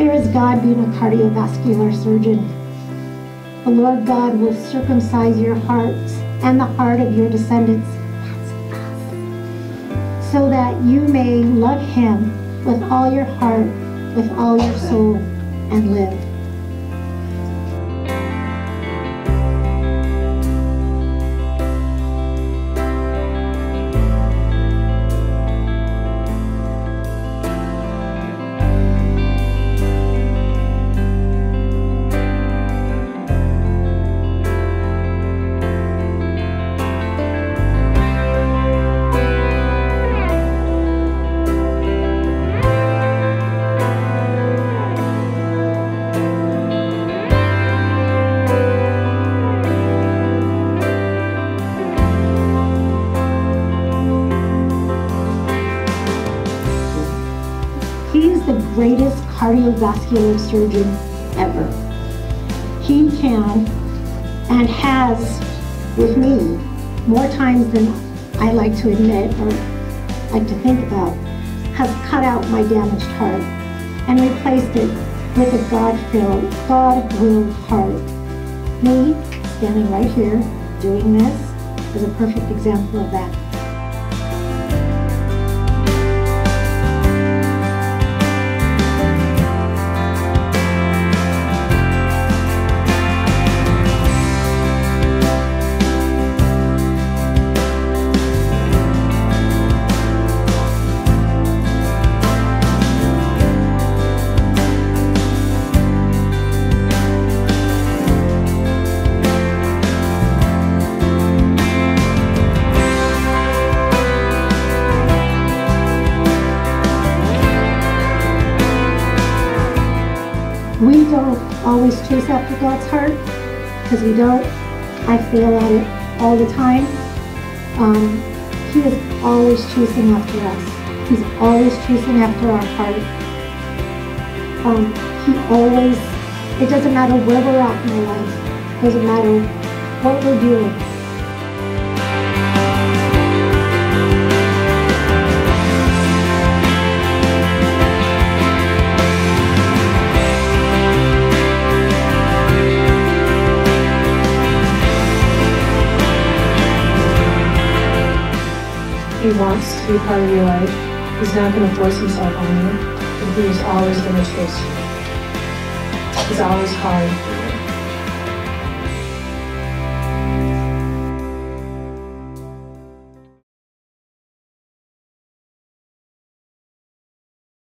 is God being a cardiovascular surgeon. The Lord God will circumcise your hearts and the heart of your descendants. So that you may love him with all your heart, with all your soul, and live. He's the greatest cardiovascular surgeon ever. He can and has, with me, more times than I like to admit or like to think about, has cut out my damaged heart and replaced it with a God-filled, God-willed heart. Me, standing right here, doing this, is a perfect example of that. We don't always chase after God's heart because we don't. I fail at it all the time. Um, he is always chasing after us. He's always chasing after our heart. Um, he always, it doesn't matter where we're at in our life. It doesn't matter what we're doing. He wants to be part of your life. He's not going to force himself on you, but he is always going to chase you. He's always calling.